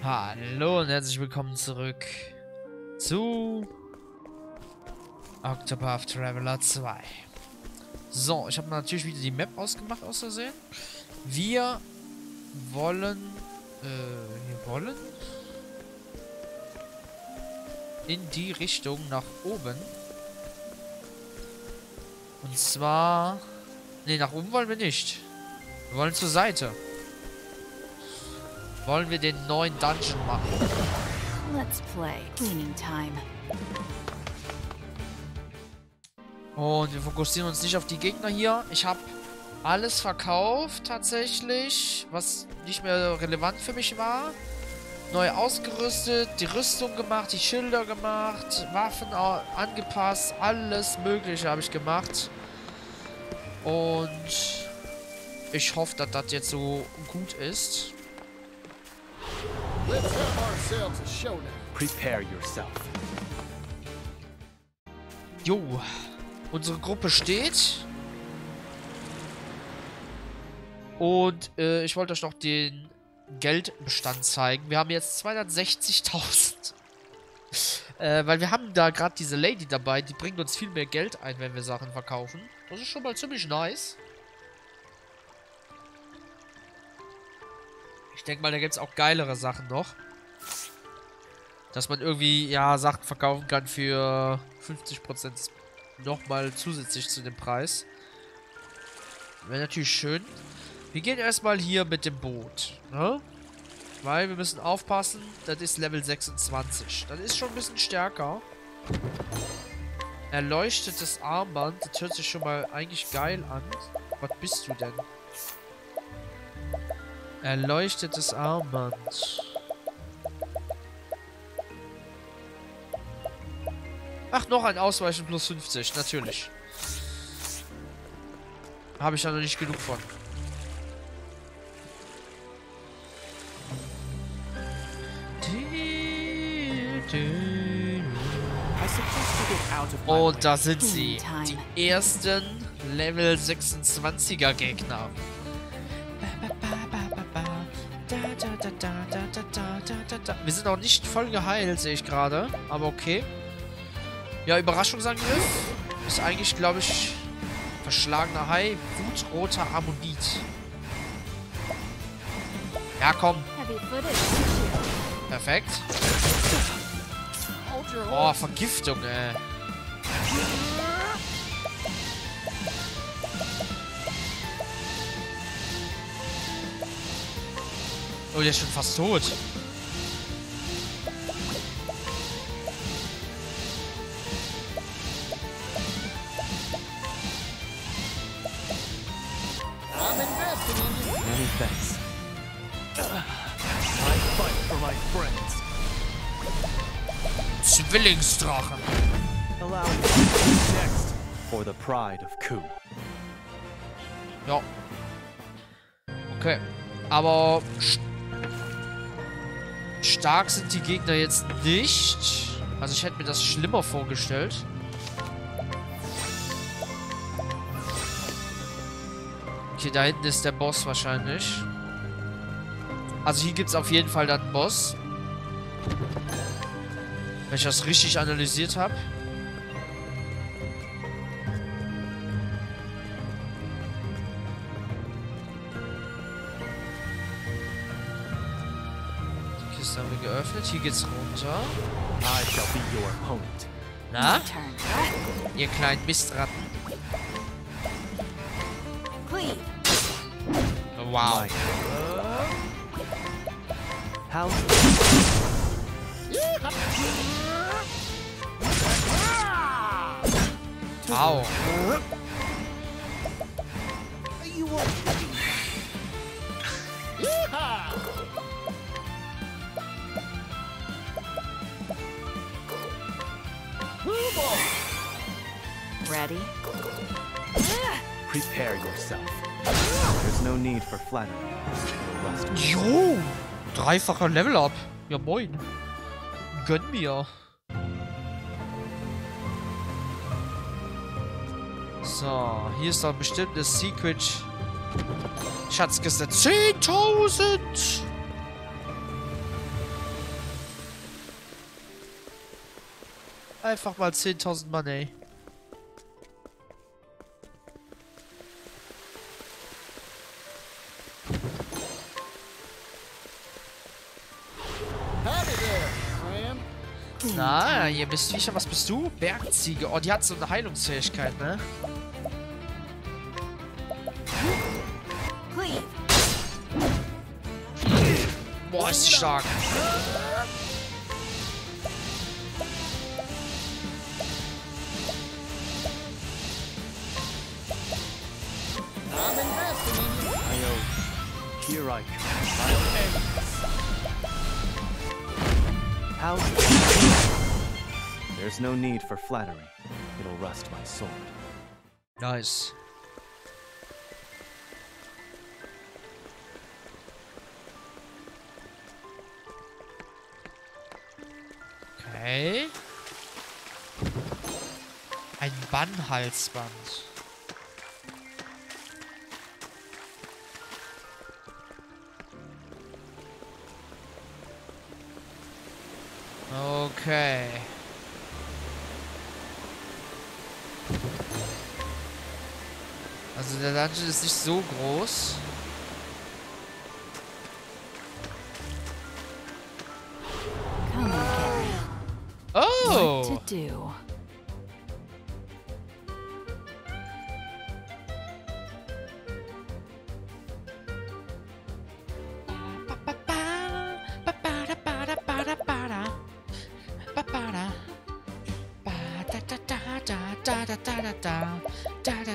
Hallo und herzlich willkommen zurück zu Octopath Traveler 2. So, ich habe natürlich wieder die Map ausgemacht aus Versehen. Wir wollen, äh, wir wollen in die Richtung nach oben. Und zwar, ne, nach oben wollen wir nicht. Wir wollen zur Seite. Wollen wir den neuen Dungeon machen? Let's play. Cleaning time. Und wir fokussieren uns nicht auf die Gegner hier. Ich habe alles verkauft tatsächlich, was nicht mehr relevant für mich war. Neu ausgerüstet, die Rüstung gemacht, die Schilder gemacht, Waffen angepasst, alles mögliche habe ich gemacht. Und ich hoffe, dass das jetzt so gut ist. Let's have ourselves a showdown. Prepare yourself. Jo, unsere Gruppe steht. Und äh, ich wollte euch noch den Geldbestand zeigen. Wir haben jetzt 260.000. äh, weil wir haben da gerade diese Lady dabei, die bringt uns viel mehr Geld ein, wenn wir Sachen verkaufen. Das ist schon mal ziemlich nice. Ich denke mal, da gibt es auch geilere Sachen noch. Dass man irgendwie, ja, Sachen verkaufen kann für 50% nochmal zusätzlich zu dem Preis. Wäre natürlich schön. Wir gehen erstmal hier mit dem Boot, ne? Weil wir müssen aufpassen, das ist Level 26. Das ist schon ein bisschen stärker. Erleuchtetes Armband, das hört sich schon mal eigentlich geil an. Was bist du denn? Erleuchtetes Armband. Ach, noch ein Ausweichen plus 50, natürlich. Habe ich ja noch nicht genug von. Und da sind sie. Die ersten Level 26er Gegner. Wir sind auch nicht voll geheilt, sehe ich gerade. Aber okay. Ja, Überraschungsangriff ist eigentlich, glaube ich, verschlagener Hai, blutroter Ammonit. Ja, komm. Perfekt. Oh, Vergiftung, ey. Oh, der ist schon fast tot. Zwillingsdrachen. For the pride of Ku. Ja. Okay. Aber stark sind die Gegner jetzt nicht. Also ich hätte mir das schlimmer vorgestellt. Okay, da hinten ist der Boss wahrscheinlich. Also hier gibt es auf jeden Fall dann einen Boss. Wenn ich das richtig analysiert habe. Haben wir geöffnet. Hier runter. I shall be your opponent. Na, Turn. ihr kleinen Mistratten. Wow. My How Au. You won't. Ready? prepare yourself. There's no need for flattery. Jo. Dreifacher Level Up. Ja, moin. Gönn mir. So, hier ist doch bestimmt das Secret Schatzkiste. 10.000! Einfach mal 10.000 Mann, ey. Na, hier bist du. Was bist du? Bergziege. Oh, die hat so eine Heilungsfähigkeit, ne? Boah, ist die stark. Here I come. How's There's no need for flattery. It'll rust my sword. Nice. Okay. Ein Bannhalsband. Okay. Also der Dungeon ist nicht so groß. Come and get me.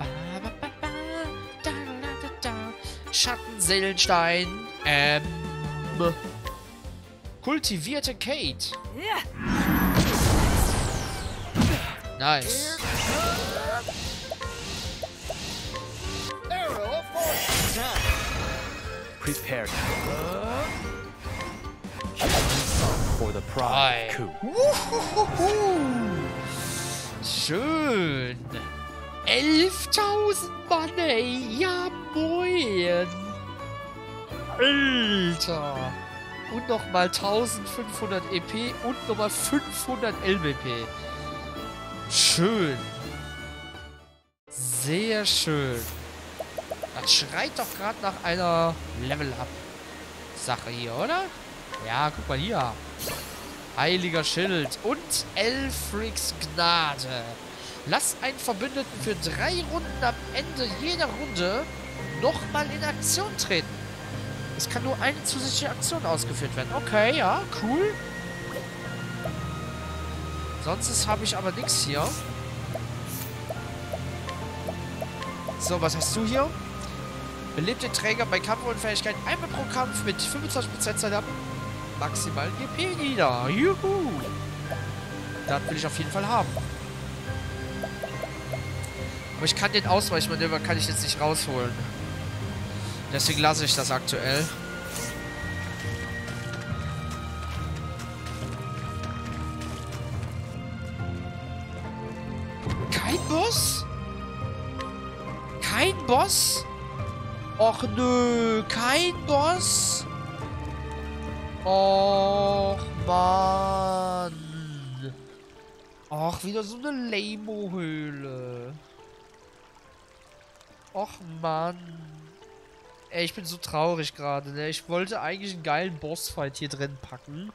Oh! What to do? Schattenseelenstein. Ähm. Kultivierte Kate. Nice. Arrow of fortune time. Prepare for the Ei. pride coup. Schön. 11.000 Mann, ey. Ja, moin. Alter. Und nochmal 1500 EP und nochmal 500 LBP. Schön. Sehr schön. Das schreit doch gerade nach einer Level-Up-Sache hier, oder? Ja, guck mal hier. Heiliger Schild und Elfrics Gnade. Lass einen Verbündeten für drei Runden am Ende jeder Runde nochmal in Aktion treten. Es kann nur eine zusätzliche Aktion ausgeführt werden. Okay, ja, cool. Sonst habe ich aber nichts hier. So, was hast du hier? Belebt den Träger bei Kampfunfähigkeit einmal pro Kampf mit 25% seiner maximalen GP nieder. Juhu! Das will ich auf jeden Fall haben. Aber ich kann den Ausweichmanöver kann ich jetzt nicht rausholen. Deswegen lasse ich das aktuell. Kein Boss? Kein Boss? Och nö, kein Boss? Och Mann. Och, wieder so eine Lamo-Höhle. Och Mann. Ey, ich bin so traurig gerade, ne? Ich wollte eigentlich einen geilen Bossfight hier drin packen.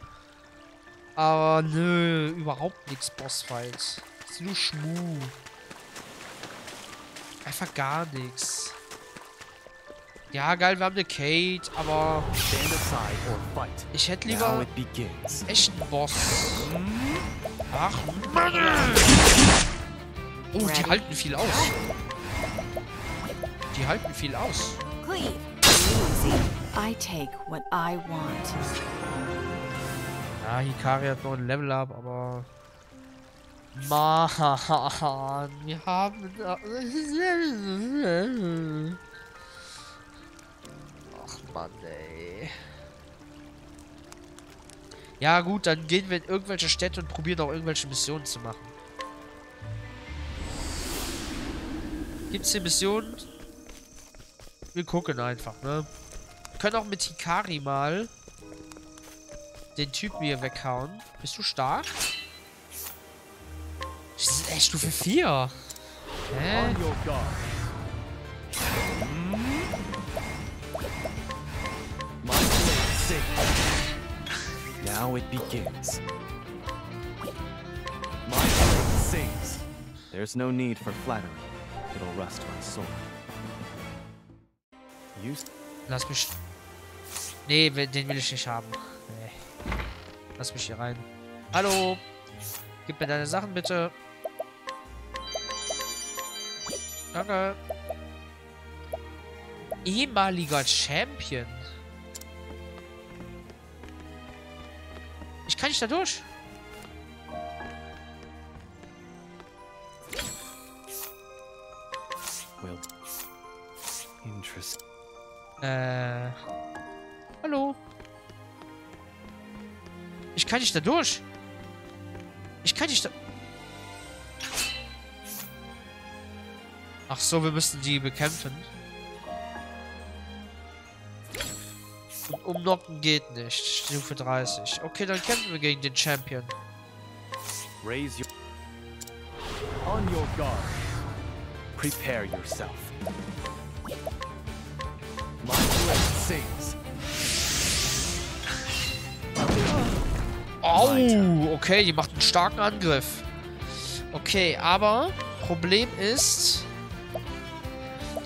Aber nö, überhaupt nichts Bossfight. Ist nur Schmu. Einfach gar nichts. Ja, geil, wir haben eine Kate, aber ich hätte lieber echt einen Boss. Ach, Mann! Oh, die halten viel aus. Die halten viel aus. Cleave. Easy. I take what I want. Ja, Hikari hat noch ein Level up, aber... Mann, wir haben... Mann, ey. Ja gut, dann gehen wir in irgendwelche Städte und probieren auch irgendwelche Missionen zu machen. Gibt's hier Missionen? Wir gucken einfach, ne? Wir können auch mit Hikari mal den Typen hier weghauen. Bist du stark? Das ist echt Stufe 4. Hä? Sings. Now it begins. My blade sings. There's no need for flattery. It'll rust my soul. You Lass mich... Nee, den will ich nicht haben. Nee. Lass mich hier rein. Hallo. Gib mir deine Sachen bitte. Danke. Ehemaliger Champion. Kann nicht da durch. will. Interest. Äh. Hallo. Ich kann nicht da durch. Ich kann nicht da... Ach so, wir müssen die bekämpfen. Umnocken geht nicht. Stufe 30. Okay, dann kämpfen wir gegen den Champion. Raise your. On your guard. Prepare yourself. My blade sings. Oh, okay, die macht einen starken Angriff. Okay, aber Problem ist,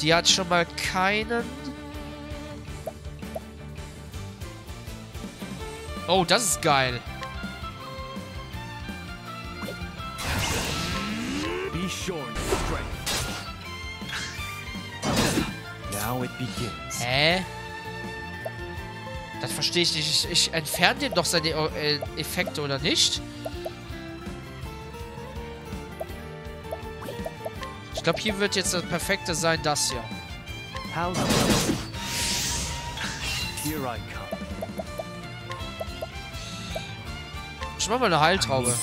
die hat schon mal keinen. Oh, das ist geil. Hä? Das verstehe ich nicht. Ich, ich entferne dem doch seine äh, Effekte, oder nicht? Ich glaube, hier wird jetzt das Perfekte sein, das hier. Here I come. Ich mach mal eine Heiltraube.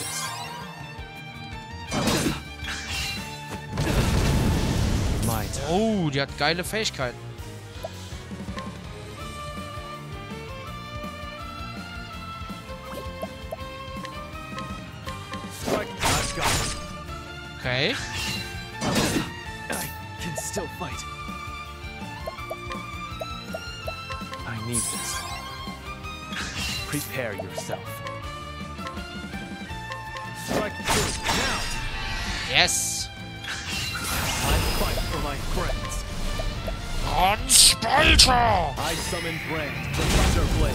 Oh, die hat geile Fähigkeiten. Okay. I can still fight. I need this. Prepare yourself. Yes. I fight for my friends. Ronspalter! I summon Brand, the Thunderblade.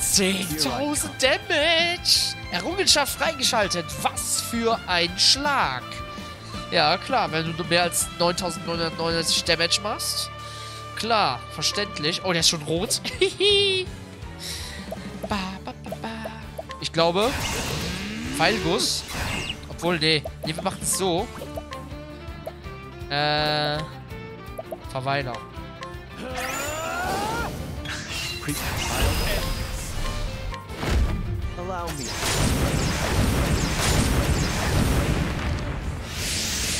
10.000 Damage! Errungenschaft freigeschaltet. Was für ein Schlag! Ja, klar, wenn du mehr als 9.999 Damage machst. Klar, verständlich. Oh, der ist schon rot. Ich glaube, Pfeilguss. Obwohl, nee. Nee, wir machen es so. Äh. Verweiler. Was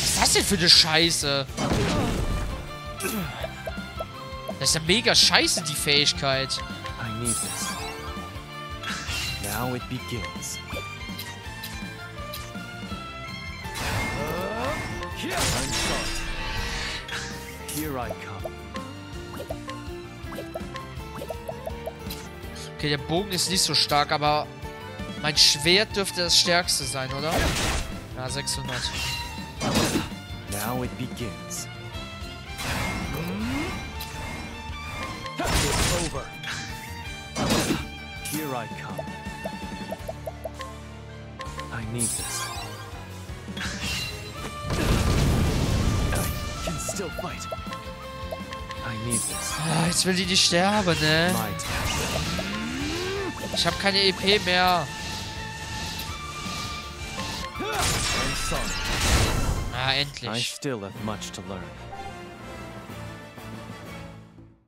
ist das denn für eine Scheiße? Das ist ja mega scheiße, die Fähigkeit. I need this. Now it begins. Okay, der Bogen ist nicht so stark, aber mein Schwert dürfte das stärkste sein, oder? Ja, 600. Now it begins. It's over. Here I come. I need this. Ah, jetzt will die nicht sterben, ne? Ich habe keine EP mehr. Ah, endlich.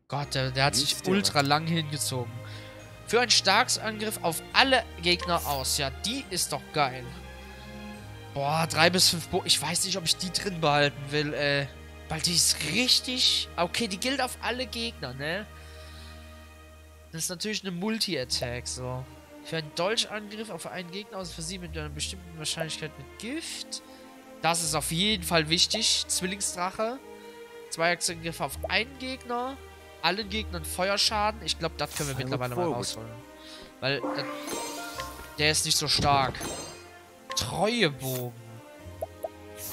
Gott, der, der hat sich ultra lang hingezogen. Für einen Starksangriff auf alle Gegner aus. Ja, die ist doch geil. Boah, drei bis fünf Bo Ich weiß nicht, ob ich die drin behalten will, äh. Weil die ist richtig... Okay, die gilt auf alle Gegner, ne? Das ist natürlich eine Multi-Attack, so. Für einen Dolchangriff auf einen Gegner aus Versehen mit einer bestimmten Wahrscheinlichkeit mit Gift. Das ist auf jeden Fall wichtig. Zwillingsdrache. Zweiachsengriffe auf einen Gegner. Allen Gegnern Feuerschaden. Ich glaube, das können wir mittlerweile mal rausholen. Weil das, der ist nicht so stark. Treuebogen.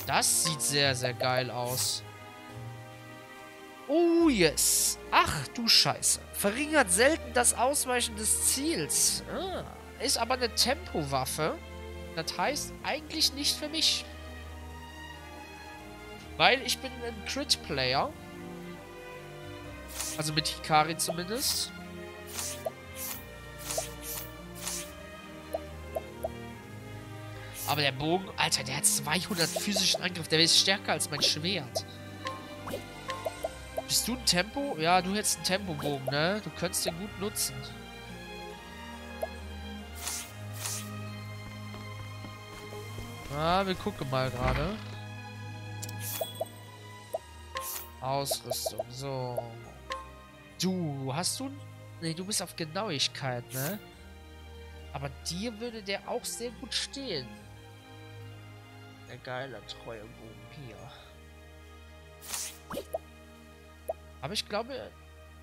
Das sieht sehr, sehr geil aus. Oh, yes. Ach, du Scheiße. Verringert selten das Ausweichen des Ziels. Ah, ist aber eine Tempowaffe. Das heißt, eigentlich nicht für mich. Weil ich bin ein Crit-Player. Also mit Hikari zumindest. Aber der Bogen, Alter, der hat 200 physischen Angriff. Der ist stärker als mein Schwert. Bist du ein Tempo? Ja, du hättest einen Tempobogen, ne? Du könntest den gut nutzen. Ah, wir gucken mal gerade. Ausrüstung, so. Du, hast du... Ne, du bist auf Genauigkeit, ne? Aber dir würde der auch sehr gut stehen. Der geile Treuebogen hier. Aber ich glaube,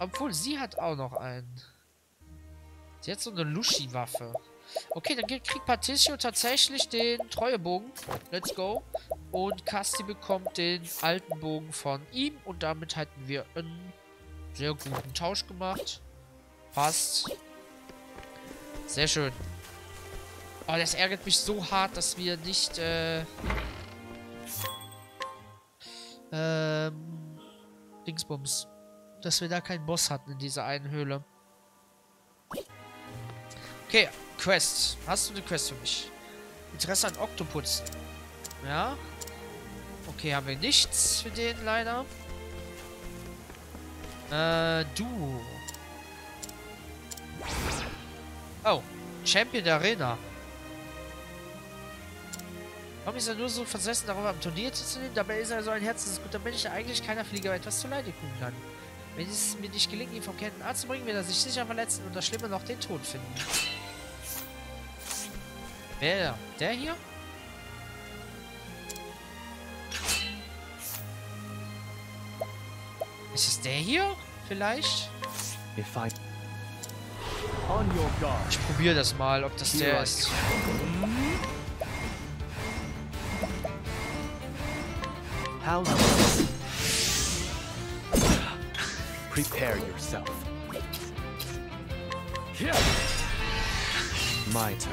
obwohl sie hat auch noch einen. Sie hat so eine Lushi-Waffe. Okay, dann kriegt Patricio tatsächlich den Treuebogen. Let's go. Und Casti bekommt den alten Bogen von ihm. Und damit hätten wir einen sehr guten Tausch gemacht. Passt. Sehr schön. Oh, das ärgert mich so hart, dass wir nicht, äh... Ähm... Dingsbums. Dass wir da keinen Boss hatten in dieser einen Höhle. Okay, Quest. Hast du eine Quest für mich? Interesse an Oktoputzen. Ja. Okay, haben wir nichts für den leider. Äh, du. Oh, Champion der Arena. Warum ist er nur so versessen darüber, am Turnier teilzunehmen? Dabei ist er so ein herzensguter Mensch, der eigentlich keiner Flieger etwas zu Leide tun kann. Wenn es mir nicht gelingt, ihn vom Ketten Arzt zu bringen, wird er sich sicher verletzen und das Schlimme noch den Tod finden. Wer? Der hier? Ist es der hier? Vielleicht? Ich probiere das mal, ob das der ist. How's Prepare yourself. My turn.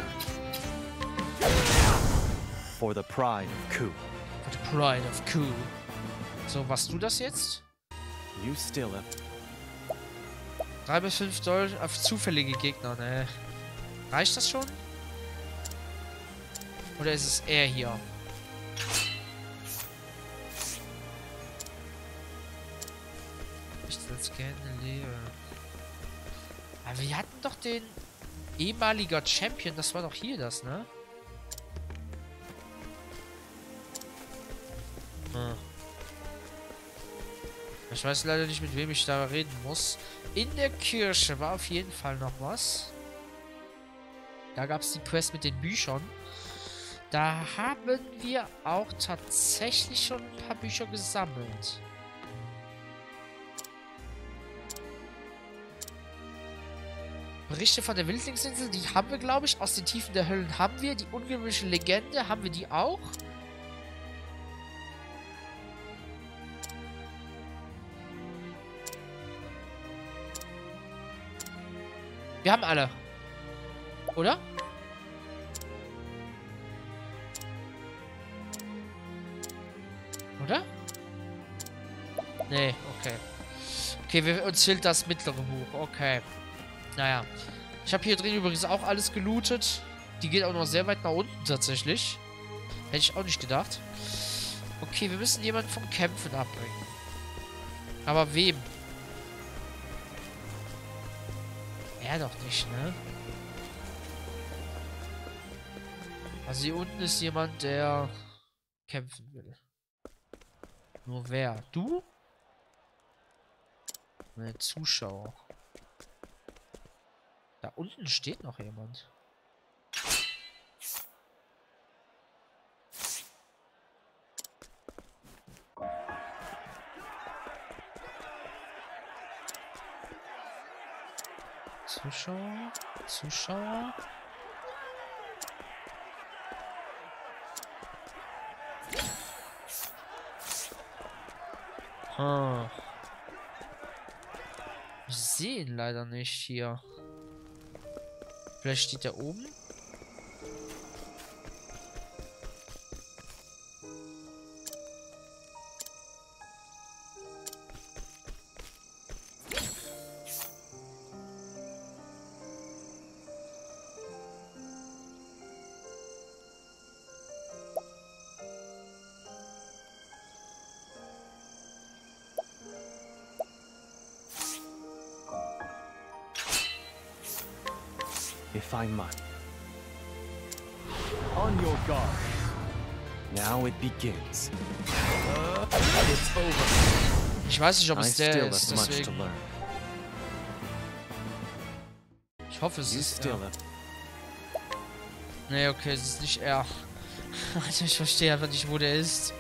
For the pride of Ku. For the Pride of Cool. So, warst du das jetzt? You still have... 3 bis 5 Dollar auf zufällige Gegner, ne? Reicht das schon? Oder ist es er hier? Ich das gerne lebe. Aber wir hatten doch den ehemaliger Champion, das war doch hier das, ne? Hm. Ich weiß leider nicht, mit wem ich da reden muss. In der Kirche war auf jeden Fall noch was. Da gab es die Quest mit den Büchern. Da haben wir auch tatsächlich schon ein paar Bücher gesammelt. Berichte von der Wildlingsinsel, die haben wir, glaube ich. Aus den Tiefen der Höllen haben wir. Die ungewöhnliche Legende, haben wir die auch? Wir haben alle. Oder? Oder? Nee, okay. Okay, wir, uns fehlt das mittlere Buch. Okay. Naja. Ich habe hier drin übrigens auch alles gelootet. Die geht auch noch sehr weit nach unten tatsächlich. Hätte ich auch nicht gedacht. Okay, wir müssen jemanden vom Kämpfen abbringen. Aber wem? Er doch nicht, ne? Also hier unten ist jemand, der kämpfen will. Nur wer? Du? Ne, Zuschauer. Unten steht noch jemand. Zuschauer, Zuschauer. Hm. Ich leider nicht hier. Vielleicht steht er oben? Might. On your guard. Now it begins. It's over. Ich weiß nicht, ob I es der still ist, have much to deswegen. learn. Ich hoffe, es You ist still er. have Nee, okay, es ist nicht er. Alter, ich verstehe einfach nicht, wo der ist.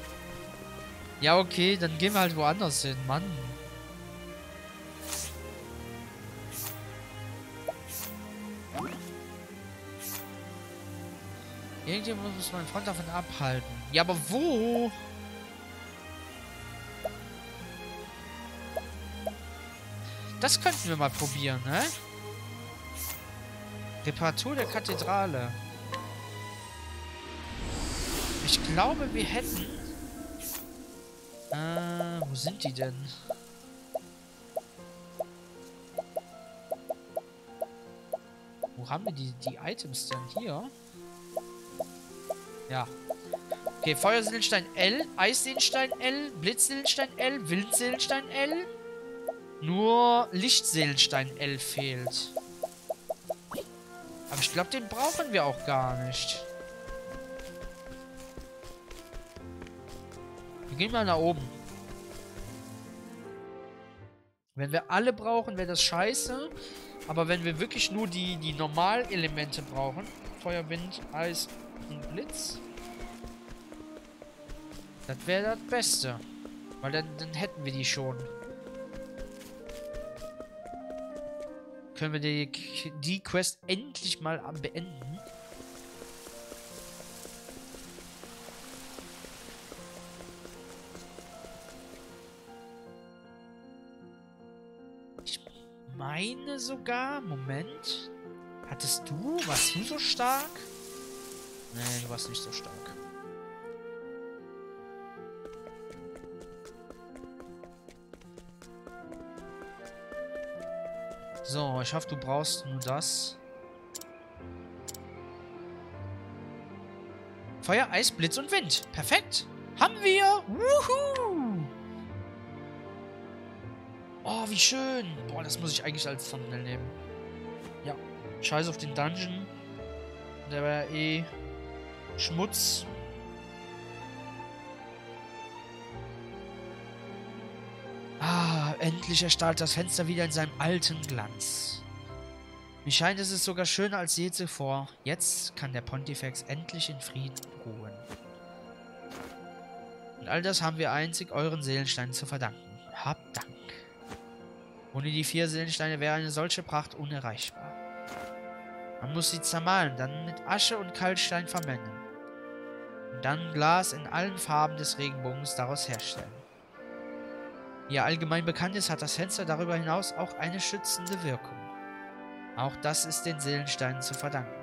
Ja, okay, dann gehen wir halt woanders hin, Mann. Irgendjemand muss meinen Freund davon abhalten. Ja, aber wo? Das könnten wir mal probieren, ne? Reparatur der Kathedrale. Ich glaube, wir hätten... Äh, wo sind die denn? Wo haben wir die, die Items denn? Hier? Ja. Okay, Feuerseelenstein L, Eisseelenstein L, Blitzseelenstein L, Wildseelenstein L. Nur Lichtseelenstein L fehlt. Aber ich glaube, den brauchen wir auch gar nicht. Wir gehen mal nach oben. Wenn wir alle brauchen, wäre das scheiße. Aber wenn wir wirklich nur die, die Normalelemente brauchen, Feuer, Wind, Eis und Blitz, das wäre das Beste. Weil dann, dann hätten wir die schon. Können wir die, die Quest endlich mal beenden. Ich meine sogar, Moment. Hattest du, warst du so stark? Nee, du warst nicht so stark. So, ich hoffe, du brauchst nur das. Feuer, Eis, Blitz und Wind. Perfekt. Haben wir. Wuhu. Oh, wie schön. Boah, das muss ich eigentlich als Thumbnail nehmen. Ja. Scheiß auf den Dungeon. Der war eh Schmutz. Ah, endlich erstrahlt das Fenster wieder in seinem alten Glanz. Mir scheint, es ist sogar schöner als je zuvor. Jetzt kann der Pontifex endlich in Frieden ruhen. Und all das haben wir einzig euren Seelensteinen zu verdanken. Habt Dank. Ohne die vier Seelensteine wäre eine solche Pracht unerreichbar. Man muss sie zermahlen, dann mit Asche und Kalkstein vermengen. Dann Glas in allen Farben des Regenbogens daraus herstellen. Wie allgemein bekannt ist, hat das Fenster darüber hinaus auch eine schützende Wirkung. Auch das ist den Seelensteinen zu verdanken.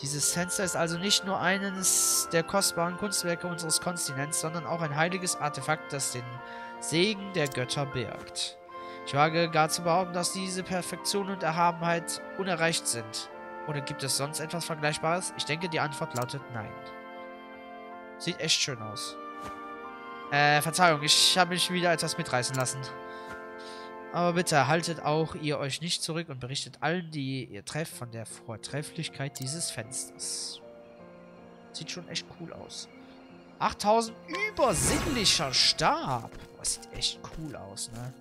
Dieses Fenster ist also nicht nur eines der kostbaren Kunstwerke unseres Kontinents, sondern auch ein heiliges Artefakt, das den Segen der Götter birgt. Ich wage gar zu behaupten, dass diese Perfektion und Erhabenheit unerreicht sind. Oder gibt es sonst etwas Vergleichbares? Ich denke, die Antwort lautet nein. Sieht echt schön aus. Äh, Verzeihung, ich habe mich wieder etwas mitreißen lassen. Aber bitte haltet auch ihr euch nicht zurück und berichtet allen, die ihr trefft, von der Vortrefflichkeit dieses Fensters. Sieht schon echt cool aus. 8000 übersinnlicher Stab. Boah, sieht echt cool aus, ne?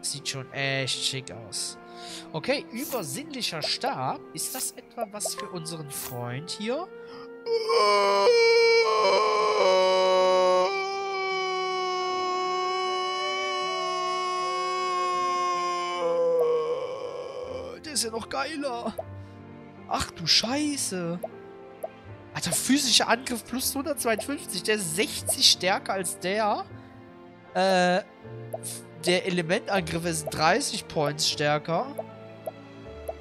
Sieht schon echt schick aus. Okay, übersinnlicher Stab. Ist das etwa was für unseren Freund hier? Der ist ja noch geiler. Ach du Scheiße. Alter, physischer Angriff plus 152. Der ist 60 stärker als der. Äh, der Elementangriff ist 30 Points stärker.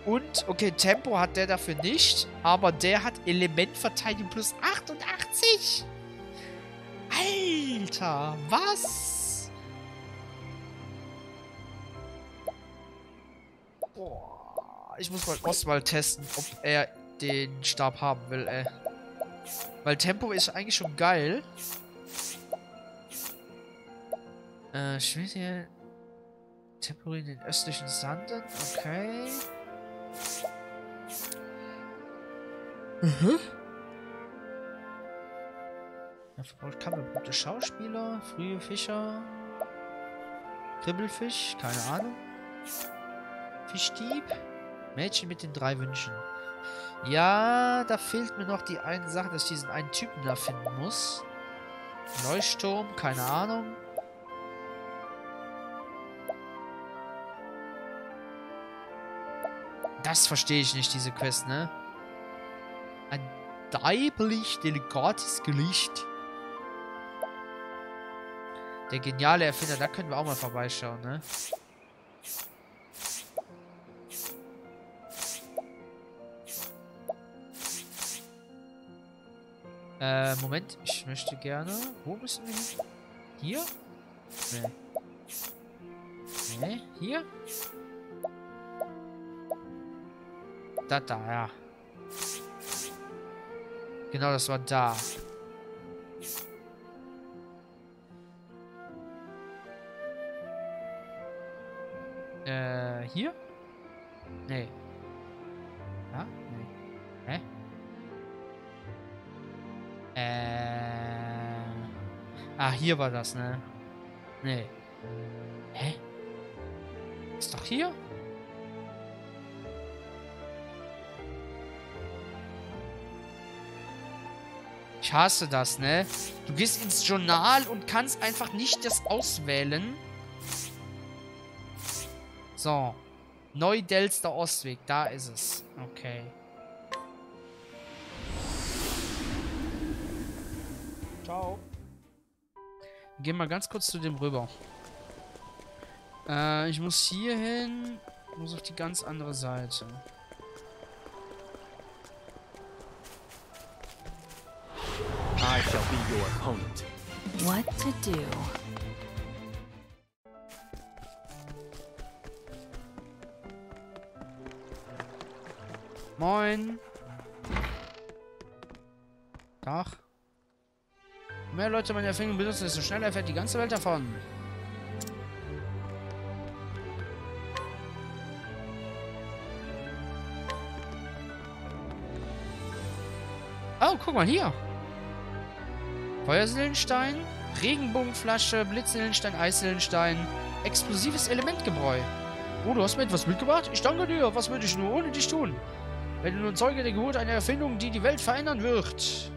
Und, okay, Tempo hat der dafür nicht. Aber der hat Elementverteidigung plus 88. Alter, was? Boah, ich muss mal Oswald testen, ob er den Stab haben will, ey. Weil Tempo ist eigentlich schon geil. Äh, hier Tempo in den östlichen Sanden. Okay. Mhm. Er verbraucht Kammerpunkte. Schauspieler, frühe Fischer. Kribbelfisch, keine Ahnung. Fischdieb. Mädchen mit den drei Wünschen. Ja, da fehlt mir noch die eine Sache, dass ich diesen einen Typen da finden muss. Neusturm, keine Ahnung. Das verstehe ich nicht, diese Quest, ne? Ein deiblich delikates Gelicht. Der geniale Erfinder, da können wir auch mal vorbeischauen, ne? Äh, Moment, ich möchte gerne. Wo müssen wir hin? Hier? Nee. Nee, hier? Da, da, ja. Genau, das war da. Äh, hier? Nee. Ja? Nee. Hä? Äh. Ah, hier war das, ne? Nee. Hä? Ist doch hier? Ich hasse das, ne? Du gehst ins Journal und kannst einfach nicht das auswählen. So. Neu-Delster Ostweg, da ist es. Okay. Ciao. Gehen wir ganz kurz zu dem rüber. Äh, ich muss hier hin. Ich muss auf die ganz andere Seite. Your opponent. What to do? Moin. Tag. Mehr Leute meine Erfindung benutzen, desto schneller erfährt die ganze Welt davon. Oh, guck mal hier. Feuersillenstein, Regenbogenflasche, Blitzsillenstein, Eissillenstein, explosives Elementgebräu. Oh, du hast mir etwas mitgebracht? Ich danke dir. Was würde ich nur ohne dich tun? Wenn du nun Zeuge der Geburt einer Erfindung, die die Welt verändern wird.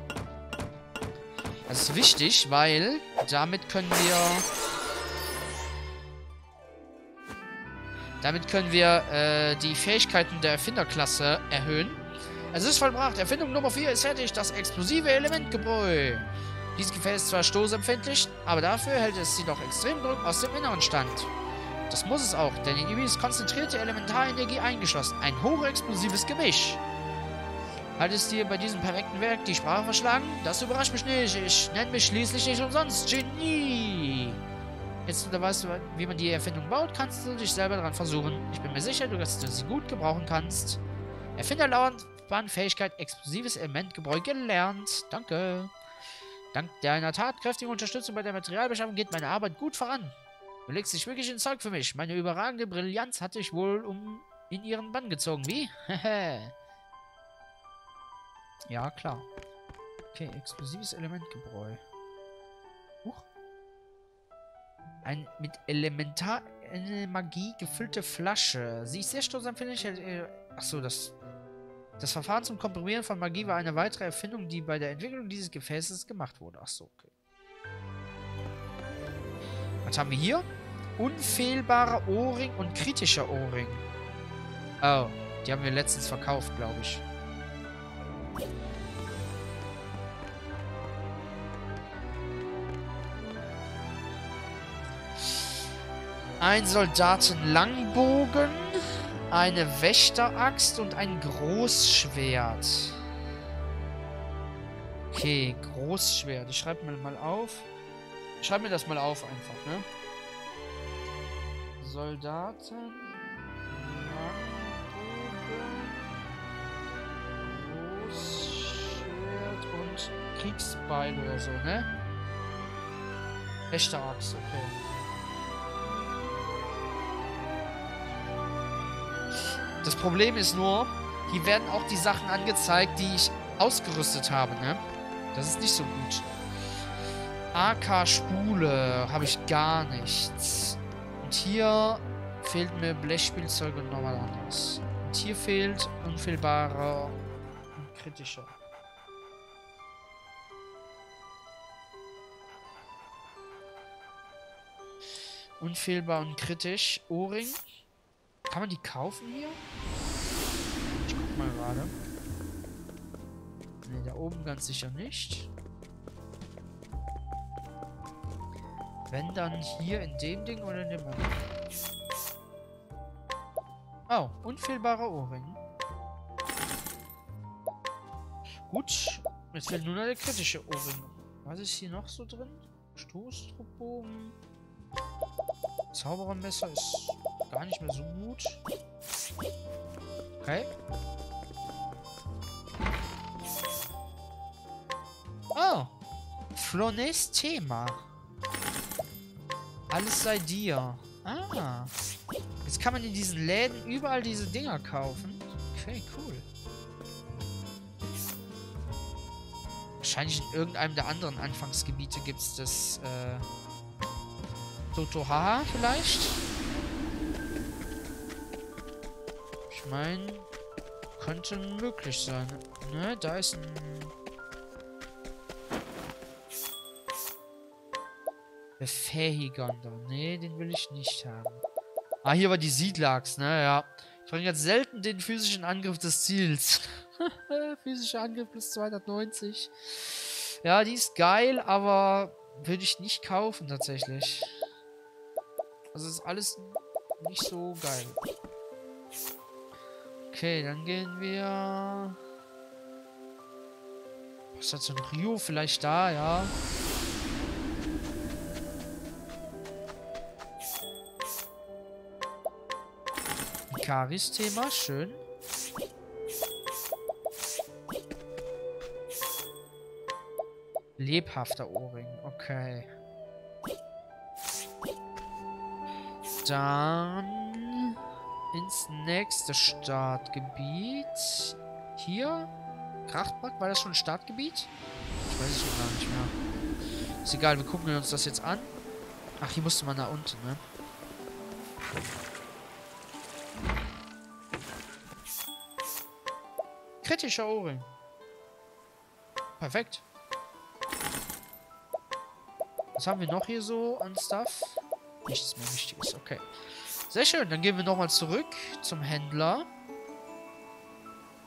Das ist wichtig, weil damit können wir... Damit können wir äh, die Fähigkeiten der Erfinderklasse erhöhen. Es ist vollbracht. Erfindung Nummer 4 ist fertig. Das explosive Elementgebräu. Dieses Gefäß ist zwar stoßempfindlich, aber dafür hält es sie doch extrem Druck aus dem Inneren stand. Das muss es auch, denn in ihm ist konzentrierte Elementarenergie eingeschlossen. Ein hochexplosives Gemisch. Hat es dir bei diesem perfekten Werk die Sprache verschlagen? Das überrascht mich nicht. Ich nenne mich schließlich nicht umsonst Genie. Jetzt du weißt, wie man die Erfindung baut, kannst du dich selber daran versuchen. Ich bin mir sicher, dass du sie gut gebrauchen kannst. Erfinderlaufbahn, Fähigkeit, explosives Elementgebräu gelernt. Danke. Dank deiner tatkräftigen Unterstützung bei der Materialbeschaffung geht meine Arbeit gut voran. Du legst dich wirklich ins Zeug für mich. Meine überragende Brillanz hat dich wohl um in ihren Bann gezogen. Wie? ja, klar. Okay, explosives Elementgebräu. Huch. Ein mit Elementarenergie eine Magie gefüllte Flasche. Sie ist sehr stolz am Finish. Äh, achso, das. Das Verfahren zum Komprimieren von Magie war eine weitere Erfindung, die bei der Entwicklung dieses Gefäßes gemacht wurde. Achso, okay. Was haben wir hier? Unfehlbarer Ohrring und kritischer Ohrring. Oh, die haben wir letztens verkauft, glaube ich. Ein Soldatenlangbogen, eine Wächteraxt und ein Großschwert. Okay, Großschwert. Ich schreibe mir mal auf. Ich schreibe mir das mal auf einfach, ne? Soldaten. Großschwert und Kriegsbeil oder so, ne? Wächteraxt, okay. Das Problem ist nur, hier werden auch die Sachen angezeigt, die ich ausgerüstet habe, ne? Das ist nicht so gut. AK-Spule habe ich gar nichts. Und hier fehlt mir Blechspielzeug und nochmal anderes. Und hier fehlt unfehlbarer und kritischer. Unfehlbar und kritisch. Ohrring. Kann man die kaufen hier? Ich guck mal gerade. Ne, da oben ganz sicher nicht. Wenn dann hier in dem Ding oder in dem anderen. Oh, unfehlbarer Ohrring. Gut. Jetzt fehlt nur noch der kritische Ohrring. Was ist hier noch so drin? Stoßdruckbogen. Zauberermesser ist gar nicht mehr so gut. Okay. Oh. Flonnes Thema. Alles sei dir. Ah. Jetzt kann man in diesen Läden überall diese Dinger kaufen. Okay, cool. Wahrscheinlich in irgendeinem der anderen Anfangsgebiete gibt es das, äh... Totohaha vielleicht? Ich meine, könnte möglich sein. Ne, da ist ein... Befähigender. Ne, den will ich nicht haben. Ah, hier war die Siedlachs, ne, ja. Ich bringe jetzt selten den physischen Angriff des Ziels. Physischer Angriff plus 290. Ja, die ist geil, aber würde ich nicht kaufen tatsächlich. Also ist alles nicht so geil. Okay, dann gehen wir... Was hat so ein Rio vielleicht da, ja. Ikaris-Thema, schön. Lebhafter Ohrring, okay. Dann ins nächste Startgebiet. Hier? Krachtbad, war das schon ein Startgebiet? Ich weiß es schon gar nicht mehr. Ist egal, wir gucken uns das jetzt an. Ach, hier musste man da unten, ne? Kritischer Ohrring. Perfekt. Was haben wir noch hier so an Stuff? Nichts mehr Wichtiges, okay. Sehr schön, dann gehen wir nochmal zurück zum Händler.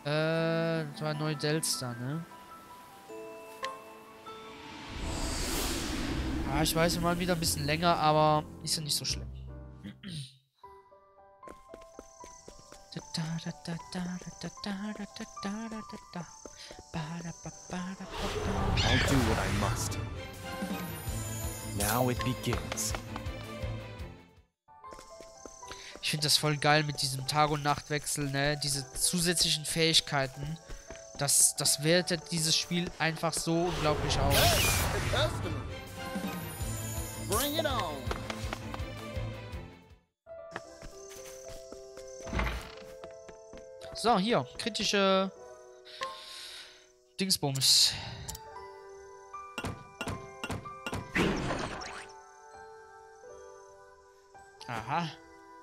Äh, das war Neu-Delster, ne? Ah, ich weiß, wir waren wieder ein bisschen länger, aber ist ja nicht so schlimm. I'll do what I must. Now it begins. Ich finde das voll geil mit diesem Tag- und Nachtwechsel, ne? Diese zusätzlichen Fähigkeiten. Das, das wertet dieses Spiel einfach so unglaublich auf. So, hier. Kritische Dingsbums. Aha.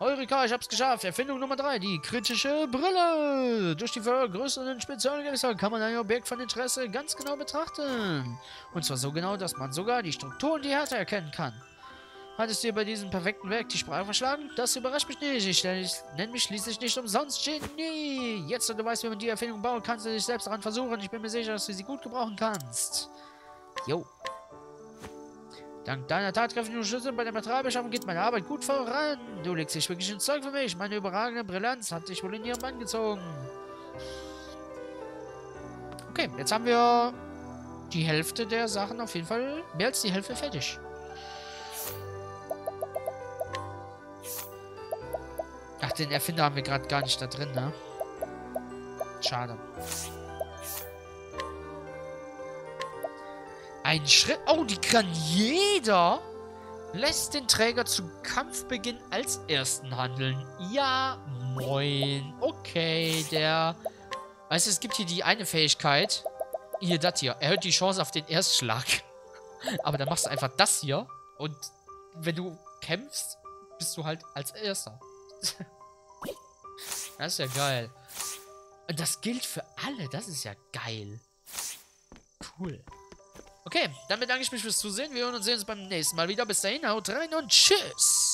Eureka, ich hab's geschafft. Erfindung Nummer 3, die kritische Brille. Durch die vergrößerten Spezialgewässer kann man ein Objekt von Interesse ganz genau betrachten. Und zwar so genau, dass man sogar die Struktur und die Härte erkennen kann. Hat es dir bei diesem perfekten Werk die Sprache verschlagen? Das überrascht mich nicht. Ich, ich nenne mich schließlich nicht umsonst Genie. Jetzt, da du weißt, wie man die Erfindung baut, kannst du dich selbst daran versuchen. Ich bin mir sicher, dass du sie gut gebrauchen kannst. Jo. Dank deiner tatkräftigen Unterstützung bei der Materialbeschaffung geht meine Arbeit gut voran. Du legst dich wirklich ins Zeug für mich. Meine überragende Brillanz hat dich wohl in ihren Bann gezogen. Okay, jetzt haben wir die Hälfte der Sachen auf jeden Fall, mehr als die Hälfte fertig. Ach, den Erfinder haben wir gerade gar nicht da drin, ne? Schade. Ein Schritt. Oh, die kann jeder. Lässt den Träger zu Kampfbeginn als ersten handeln. Ja, moin. Okay, der... Weißt du, es gibt hier die eine Fähigkeit. Hier, das hier. Erhöht die Chance auf den Erstschlag. Aber dann machst du einfach das hier. Und wenn du kämpfst, bist du halt als Erster. das ist ja geil. Und das gilt für alle. Das ist ja geil. Cool. Okay, dann bedanke ich mich fürs Zusehen. Wir hören sehen uns beim nächsten Mal wieder. Bis dahin, haut rein und tschüss.